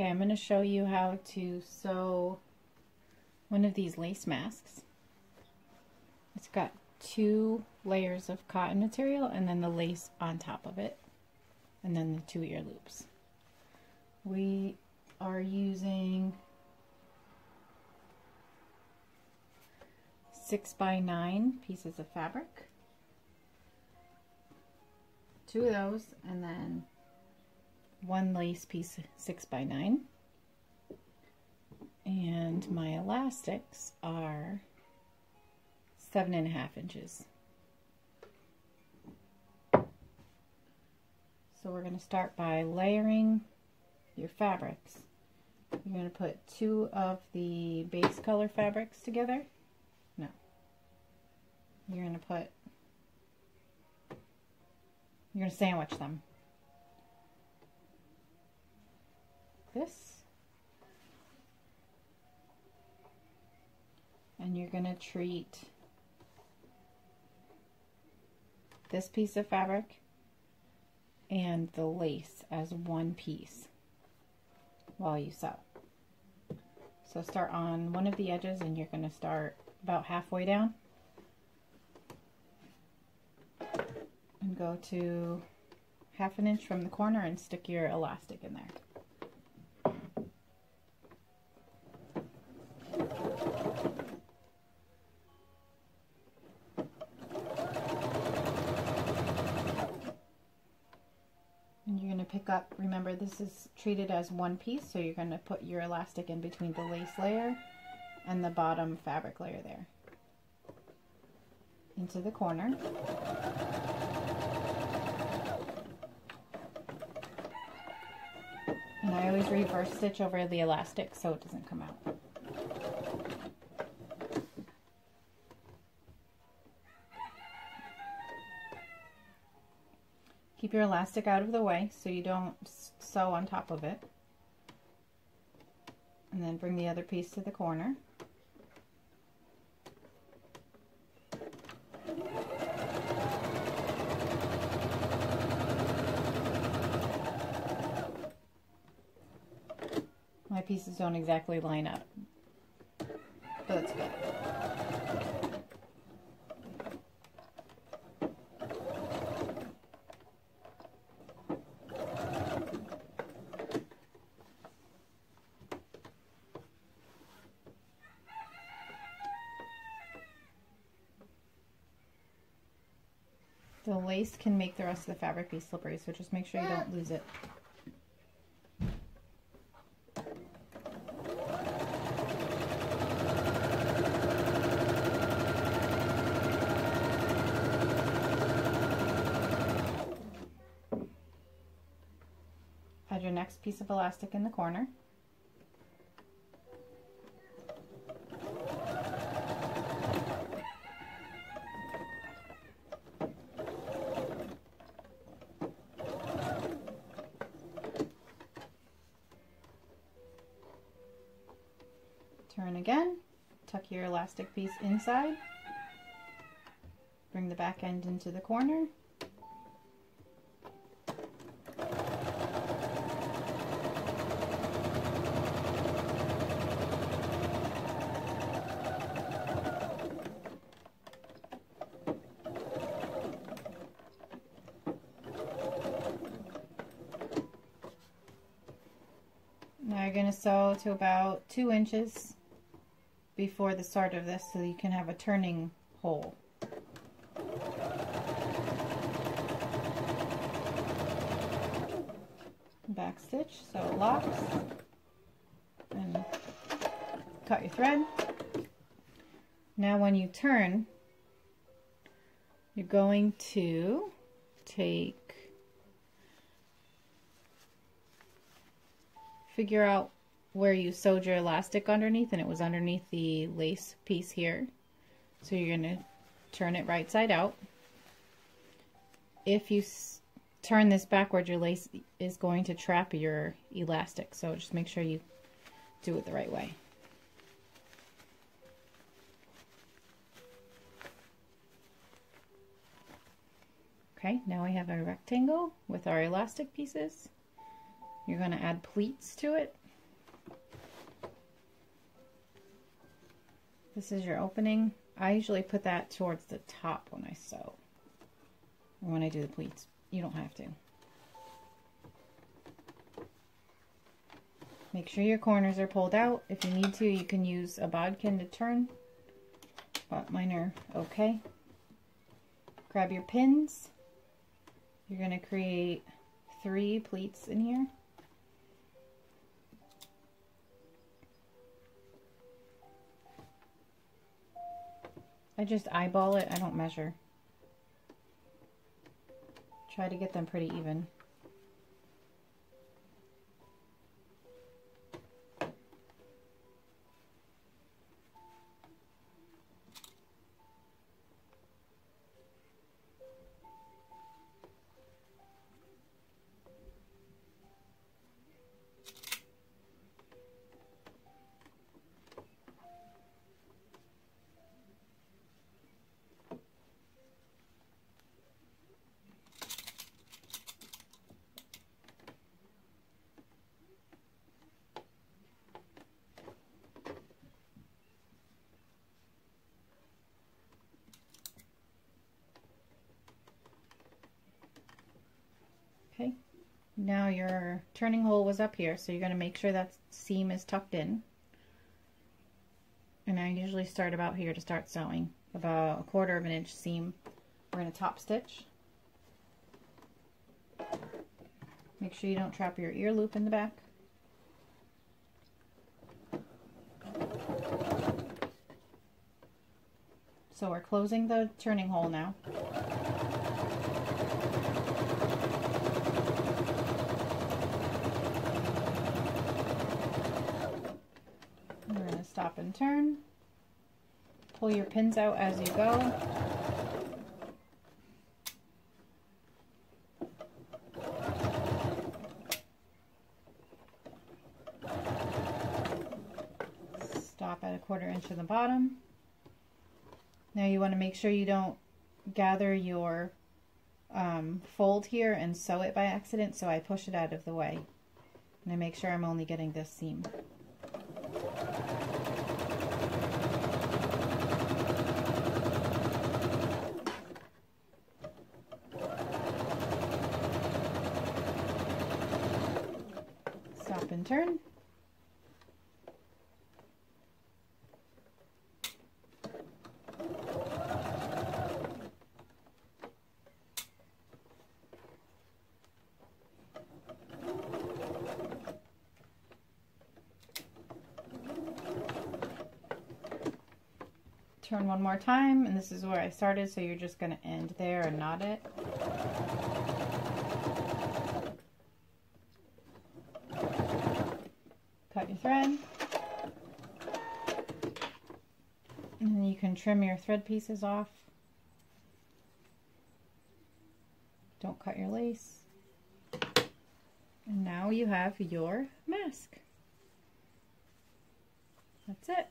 Okay, I'm going to show you how to sew one of these lace masks. It's got two layers of cotton material and then the lace on top of it and then the two ear loops. We are using six by nine pieces of fabric. Two of those and then one lace piece six by nine. And my elastics are seven and a half inches. So we're going to start by layering your fabrics. You're going to put two of the base color fabrics together. No. You're going to put you're going to sandwich them this. And you're going to treat this piece of fabric and the lace as one piece while you sew. So start on one of the edges and you're going to start about halfway down and go to half an inch from the corner and stick your elastic in there. Remember this is treated as one piece, so you're going to put your elastic in between the lace layer and the bottom fabric layer there. Into the corner. And I always reverse stitch over the elastic so it doesn't come out. Keep your elastic out of the way so you don't sew on top of it. And then bring the other piece to the corner. My pieces don't exactly line up, but that's good. The lace can make the rest of the fabric be slippery, so just make sure you don't lose it. Add your next piece of elastic in the corner. Turn again, tuck your elastic piece inside, bring the back end into the corner, Now you're going to sew to about two inches before the start of this so you can have a turning hole. Back stitch so it locks and cut your thread. Now when you turn you're going to take figure out where you sewed your elastic underneath and it was underneath the lace piece here. So you're going to turn it right side out. If you turn this backward, your lace is going to trap your elastic. So just make sure you do it the right way. Okay, now we have a rectangle with our elastic pieces. You're going to add pleats to it This is your opening. I usually put that towards the top when I sew. Or when I do the pleats. You don't have to. Make sure your corners are pulled out. If you need to, you can use a bodkin to turn. But mine are okay. Grab your pins. You're going to create three pleats in here. I just eyeball it, I don't measure. Try to get them pretty even. Okay, now your turning hole was up here, so you're going to make sure that seam is tucked in. And I usually start about here to start sewing, about a quarter of an inch seam. We're going to top stitch. Make sure you don't trap your ear loop in the back. So we're closing the turning hole now. stop and turn. Pull your pins out as you go. Stop at a quarter inch of the bottom. Now you want to make sure you don't gather your um, fold here and sew it by accident, so I push it out of the way. And I make sure I'm only getting this seam. Stop and turn. turn one more time and this is where I started so you're just going to end there and knot it. Cut your thread. And then you can trim your thread pieces off. Don't cut your lace. And now you have your mask. That's it.